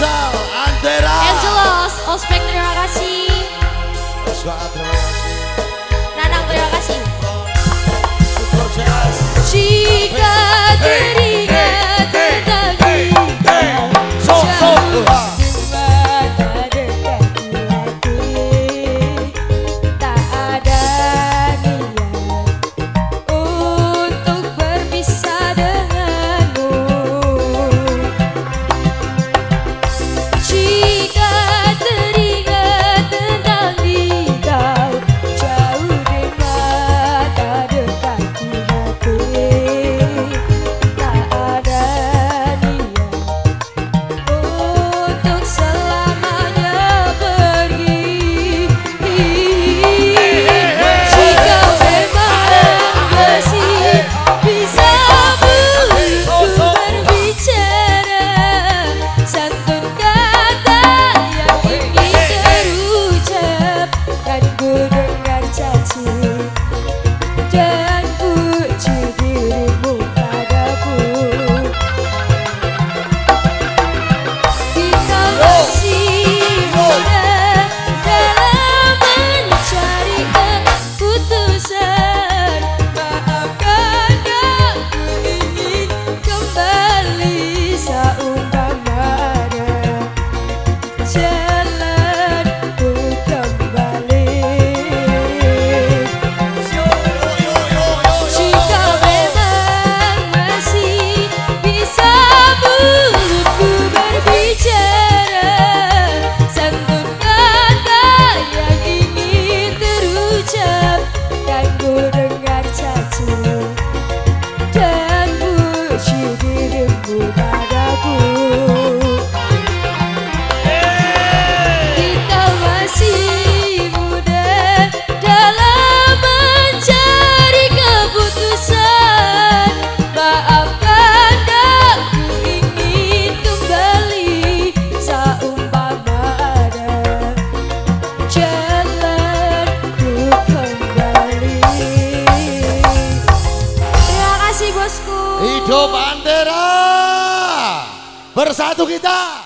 Faisal, Andera. Angelos Ospek terima kasih. Oswa terima kasih. Nanang terima kasih. Jika Bersatu kita.